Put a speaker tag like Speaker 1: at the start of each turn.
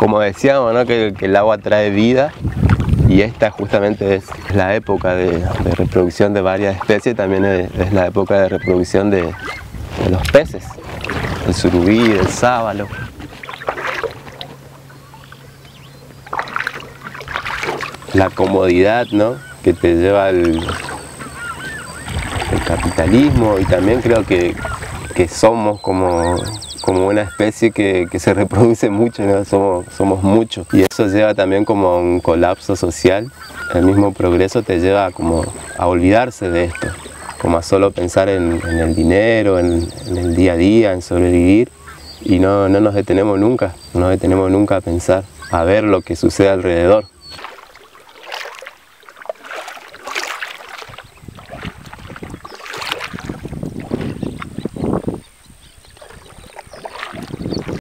Speaker 1: Como decíamos, ¿no? que, el agua trae vida y esta justamente es, la época de, reproducción de varias especies, también es, la época de reproducción de, los peces, el surubí, el sábalo. La comodidad ¿no? que te lleva el, el capitalismo y también creo que, somos como, como una especie que, se reproduce mucho, somos, somos muchos y eso lleva también como a un colapso social. El mismo progreso te lleva como a olvidarse de esto, como a solo pensar en, el dinero, en, el día a día, en sobrevivir y no, no nos detenemos nunca, no nos detenemos nunca a pensar, a ver lo que sucede alrededor.